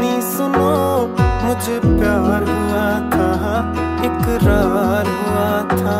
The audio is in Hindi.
कहानी सुनो। मुझे प्यार हुआ था इकरार हुआ था।